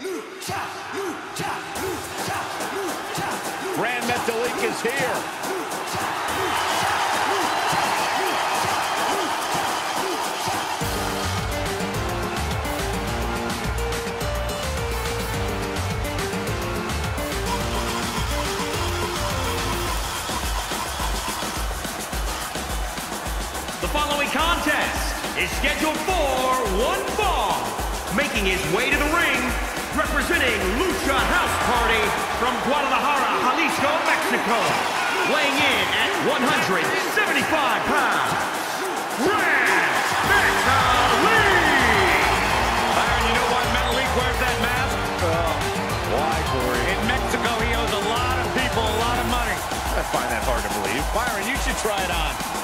Gran Metalik is here. The following contest is scheduled for one fall. Making his way to the ring, representing Lucha House Party from Guadalajara, Jalisco, Mexico, weighing in at 175 pounds, Gran Metalik Byron, you know why Metal wears that mask? Oh, why, Corey? In Mexico, he owes a lot of people a lot of money. I find that hard to believe. Byron, you should try it on.